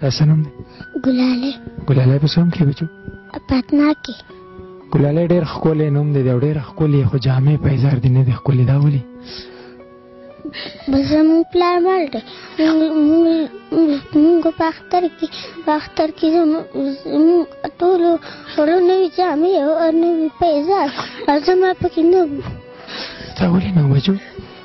دا څه نوم دی ګلاله ګلاله په سم کې بچو پاتنا کې ګلاله ډېر ښکلی نوم دی او ډېر ښکلی خو جامې په اظهار دی نه دی ښکلی دا ولي زموږ پلار مړ دی موږ په اختر کې په اختر کې زموږ ټولو ورو نوي جامې او نوي پیزار او زما پکې نه وو تا ولې نه وجو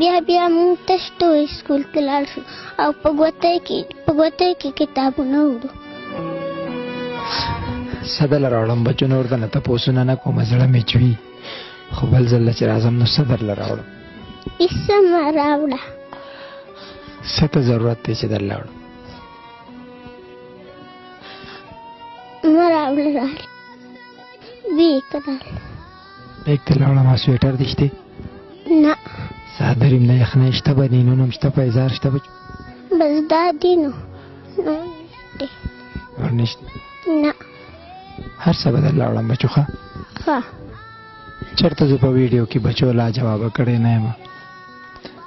بیا بیا مونږ تشتو سکول کې لاړ شو او په ګوتې کې په ګوتې کې کتابونه وړو صدل راوړم بچو نور ته نه تاسو نه کوم زړه مې چوي خو بل ځل چې راځم نو صدر لراوړم اسم راوړه ست ضرورت ته چې در لاړم مراوړه وی کړه بیک ته لاړه ما سویټر دې شته نه څادر یې نه یخنۍ شته به دی نون هم شته په اظهار شته به بس دا دی نو نور نشته نه هر څه به در لاړم بچو ښه ښه چېرته زه په ویډیو کې بچو لا جواب کړی نه یم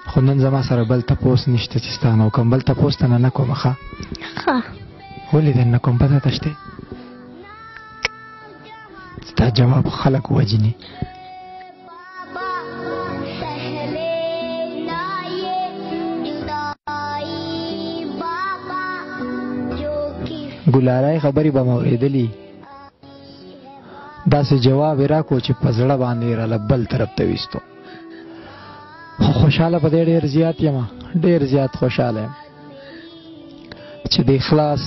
خو نن زما سره بل تپوس نشته چې ستا نه وکړم بل تپوس ته نه نه کوم ښه ښه ولې دې نه کوم پته ته شته ستا جواب خلک وجني ګلالای خبرې به موریدلی داسې جواب را کو چې په زړه باندې را لبل طرف ته وستو خو خوشاله په دې ډېر زیات یم ډېر زیات خوشاله یم چې د اخلاص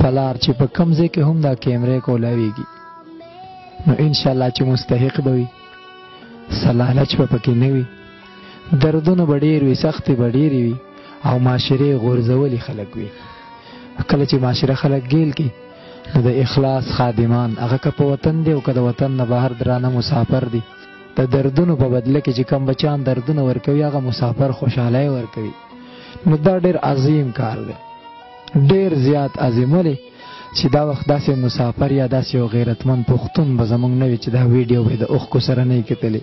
پلار چې په کم ځای کې هم دا کیمرې کولاویږي نو ان شاء الله چې مستحق به وي سلالچ به پکې نه وي دردونه به ډېر وي سختې به ډېرې وي او معاشرې غورځولي خلک وي کله چې معاشره خلک ګیل کې نو د اخلاص خادمان هغه که په وطن دی او که د وطن نه بهر درانه مسافر دی د دردونو په بدله کې چې کم بچان دردونه ورکوي هغه مسافر خوشحالي ورکوي نو دا ډېر عظیم کار دی ډیر زیات عظیملی چې دا وخت داسې مسافر یا داسې یو غیرتمن پښتون به زمونږ نه وي چې دا ویډیو به د اوښکو سره نه کتلی